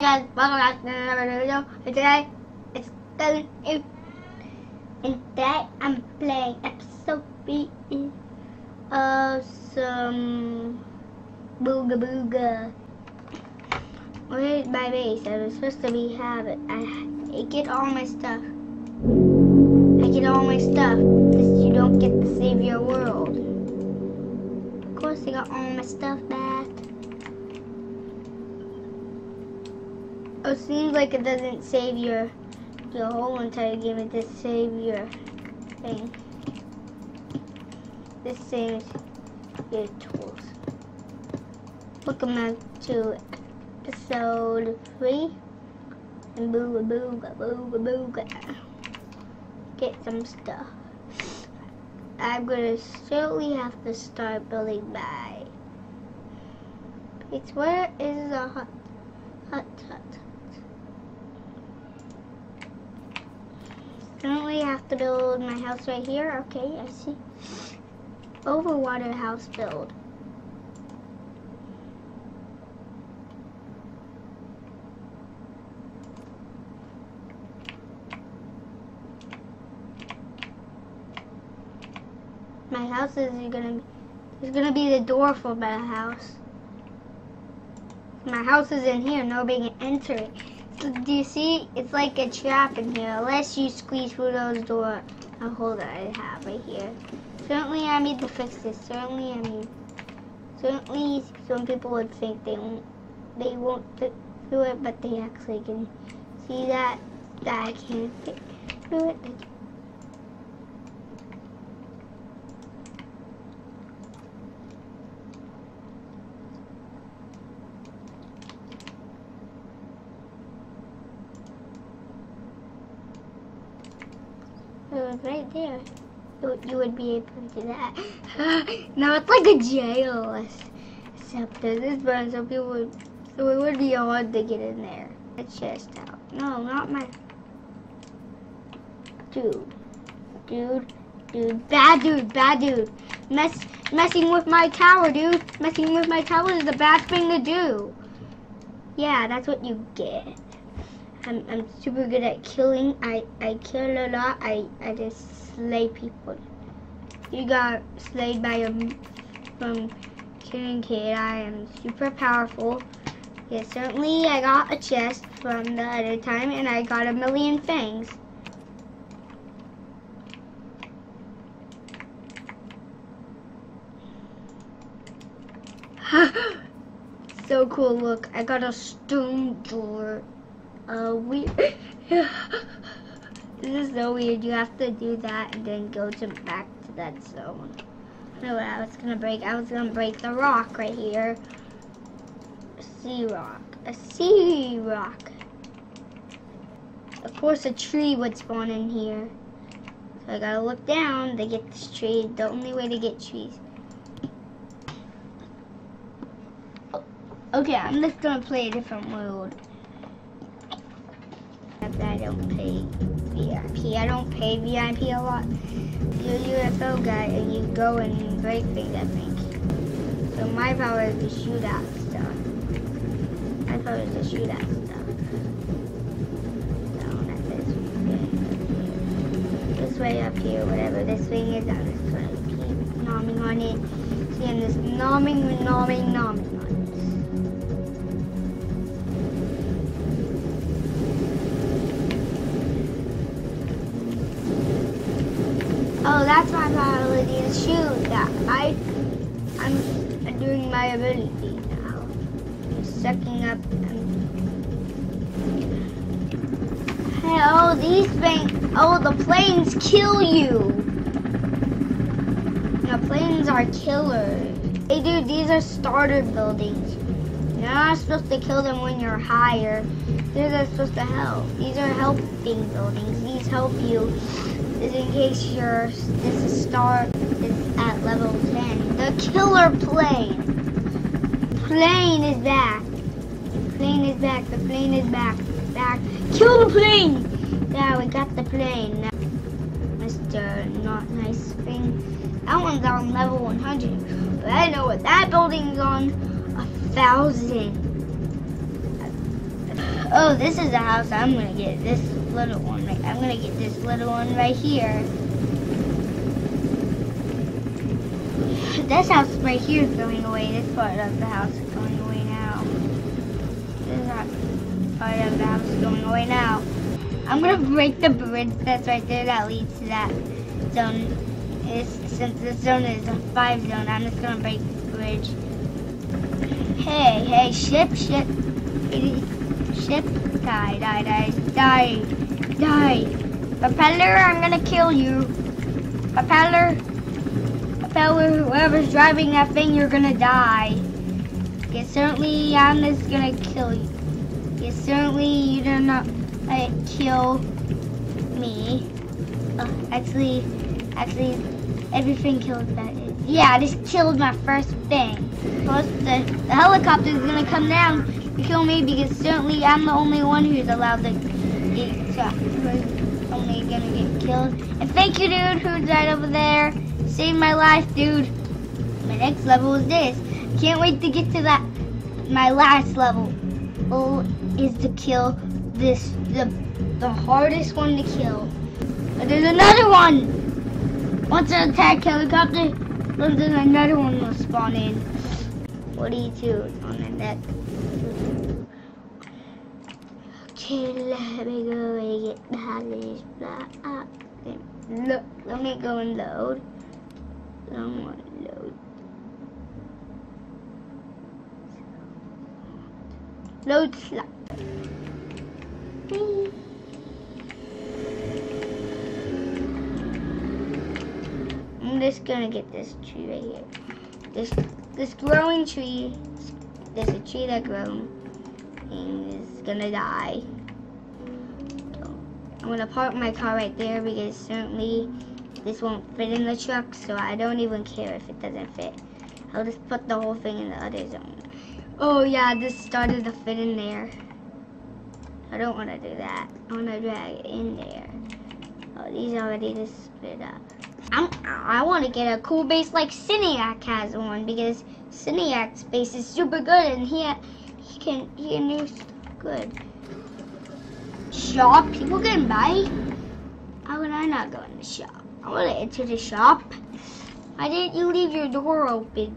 guys, welcome back to another video. And today, it's to, and today I'm playing episode 3 of some Booga Booga. Where's my base? I was supposed to be have it. I, I get all my stuff. I get all my stuff. This you don't get to save your world. Of course, I got all my stuff back. Oh, seems like it doesn't save your your whole entire game. It just save your thing. This saves your tools. Welcome back to episode three. And booga booga booga booga. Get some stuff. I'm gonna certainly have to start building my. It's where is the hut? Hut hut. Currently, I have to build my house right here. Okay, I see. Overwater house build. My house is gonna is gonna be the door for my house. My house is in here. Nobody can enter it. Do you see? It's like a trap in here. Unless you squeeze through those doors. A hole that I have right here. Certainly, I need to fix this. Certainly, I mean, certainly, some people would think they won't, they won't through it, but they actually can see that that I can fit through it. Right there. You, would be able to do that. now it's like a jail. Except that this burn, so people would, so it would be hard to get in there. The chest out. No, not my. Dude, dude, dude, bad dude, bad dude. Mess, messing with my tower, dude. Messing with my tower is a bad thing to do. Yeah, that's what you get. I'm, I'm super good at killing. I, I kill a lot. I, I just slay people. You got slayed by a from killing kid. I am super powerful. Yes, certainly I got a chest from the other time and I got a million fangs. so cool, look, I got a stone door. Uh, weird. this is so weird. You have to do that and then go to back to that zone. Know No, I was gonna break. I was gonna break the rock right here. Sea rock. A sea rock. Of course, a tree would spawn in here. So I gotta look down to get this tree. The only way to get trees. Okay, I'm just gonna play a different world. I don't pay VIP. I don't pay VIP a lot. You're a UFO guy and you go and break things, I think. So my power is to shoot out stuff. My power is to shoot out stuff. This way. This way up here, whatever this thing is, I'm just gonna keep nomming on it. See, I'm just nomming, nomming, nomming shoot. That I, I'm doing my ability now. I'm sucking up. Hey, oh, these things. Oh, the planes kill you. The planes are killers. Hey, dude, these are starter buildings. You're not supposed to kill them when you're higher. These are supposed to help. These are helping buildings. These help you in case your this is star level 10. The killer plane. Plane is back. Plane is back. The plane is back. Back. Kill the plane. Yeah, we got the plane. Mr. Not Nice thing. That one's on level 100. But I know what that building's on. A thousand. Oh, this is a house. I'm gonna get this little one. Right, I'm gonna get this little one right here. This house right here is going away. This part of the house is going away now. This part of the house is going away now. I'm gonna break the bridge that's right there that leads to that zone. It's, since this zone is a five zone, I'm just gonna break the bridge. Hey, hey, ship, ship, ship, die, die, die, die, die. Propeller, I'm gonna kill you. Propeller, propeller, whoever's driving that thing, you're gonna die. Yes, certainly I'm just gonna kill you. Yes, certainly you do not uh, kill me. Uh, actually, actually, everything killed that. Yeah, I just killed my first thing. Plus, the, the helicopter is gonna come down to kill me because certainly I'm the only one who's allowed to get shot. Who's only gonna get killed. And thank you, dude, who died over there. Saved my life, dude. My next level is this. Can't wait to get to that. My last level oh, is to kill this the the hardest one to kill. But there's another one. Once an attack helicopter, then there's another one will spawn in. 42 on the deck. Okay, let me go and get Hallie's back up. Uh, uh, look, let me go and load. Someone load. Load slot. I'm just gonna get this tree right here. This this growing tree. There's a tree that grown and is gonna die. So I'm gonna park my car right there because certainly this won't fit in the truck, so I don't even care if it doesn't fit. I'll just put the whole thing in the other zone. Oh yeah, this started to fit in there. I don't want to do that. I want to drag it in there. Oh, these already just split up. I'm, I want to get a cool base like Cineac has one because Cineac's base is super good and he he can he can do good. Shop? People can buy? How would I not go in the shop? I want to enter the shop. Why didn't you leave your door open?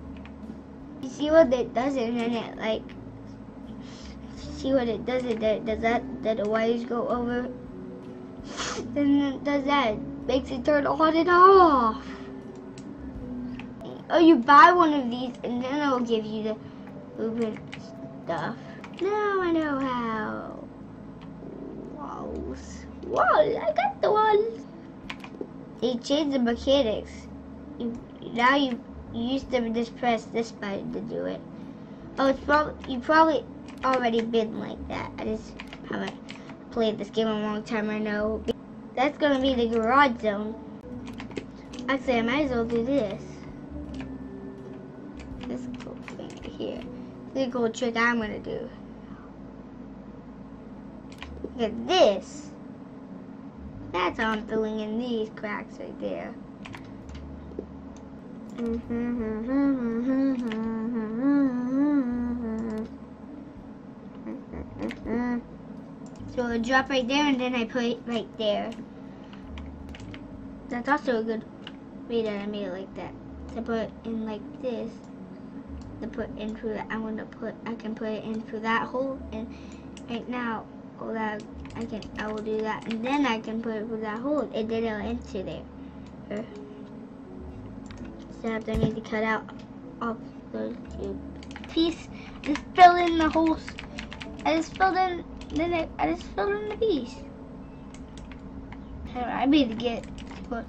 You see what it does and then it? Like see what it does it does that that the wires go over? Then it does that. Makes it turn on and off. Oh you buy one of these and then it'll give you the movement stuff. Now I know how. Walls. Wall I got the walls they changed the mechanics you now you you used to just press this button to do it oh it's probably you probably already been like that. I just haven't played this game a long time, I know. That's gonna be the garage zone. Actually, I might as well do this. This cool thing right here. This cool trick I'm gonna do. Look at this. That's how I'm filling in these cracks right there. So it'll drop right there and then I put it right there. That's also a good way that I made it like that. To put in like this. To put in through that. I'm gonna put I can put it in through that hole and right now all that I can I will do that and then I can put it through that hole and then it'll enter there. So I need to cut out off the piece and fill in the holes. I just filled in then I, I just filled in the piece. I need to get put.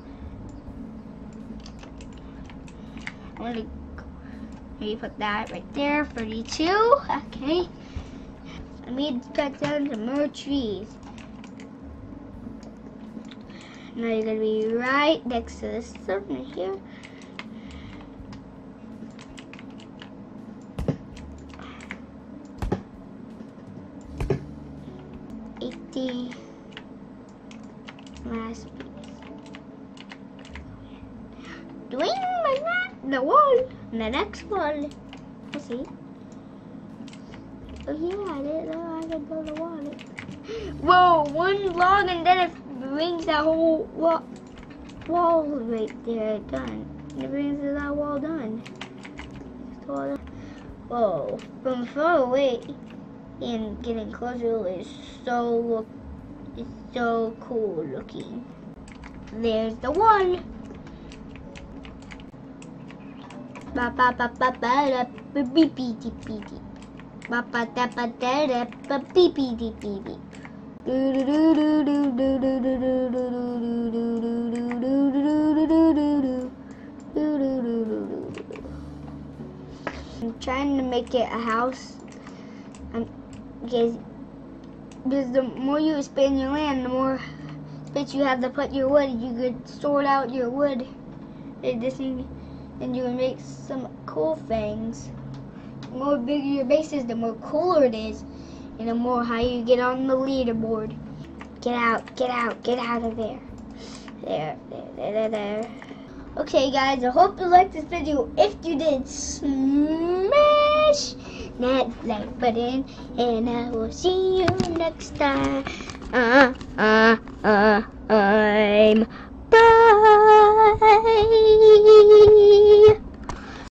I'm gonna maybe put that right there, 32. Okay. I need to cut down some more trees. Now you're gonna be right next to this one here. the last piece. Doing like that, the wall, the next wall. I see. Oh yeah, I didn't know I could build a wall. Whoa, one log and then it brings that whole wall, wall right there done. It brings that wall done. Whoa, from far away and getting closer is so look, it's so cool looking. There's the one. Ba ba ba ba ba da beep beep beep beep. I'm trying to make it a house. I'm, because, because the more you expand your land, the more space you have to put your wood. You could sort out your wood. And you can make some cool things more bigger your base is, the more cooler it is, and the more higher you get on the leaderboard. Get out, get out, get out of there. There, there, there, there, there. Okay, guys, I hope you liked this video. If you did, smash that like button, and I will see you next time. Uh, uh, uh, I'm bye.